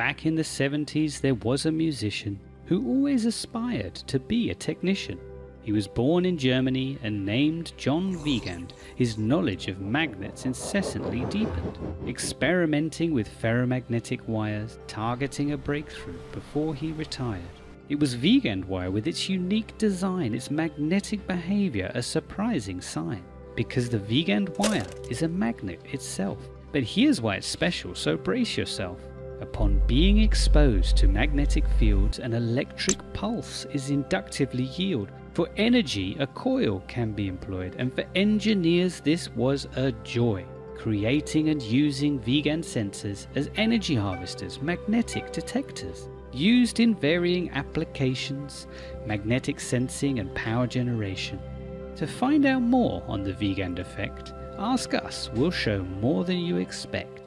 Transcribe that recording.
back in the 70s there was a musician who always aspired to be a technician. He was born in Germany and named John Wiegand. His knowledge of magnets incessantly deepened, experimenting with ferromagnetic wires, targeting a breakthrough before he retired. It was Wiegand wire with its unique design, its magnetic behavior, a surprising sign. Because the Wiegand wire is a magnet itself. But here's why it's special, so brace yourself. Upon being exposed to magnetic fields, an electric pulse is inductively yielded. For energy, a coil can be employed, and for engineers, this was a joy. Creating and using Wiegand sensors as energy harvesters, magnetic detectors. Used in varying applications, magnetic sensing, and power generation. To find out more on the Wiegand effect, ask us, we'll show more than you expect.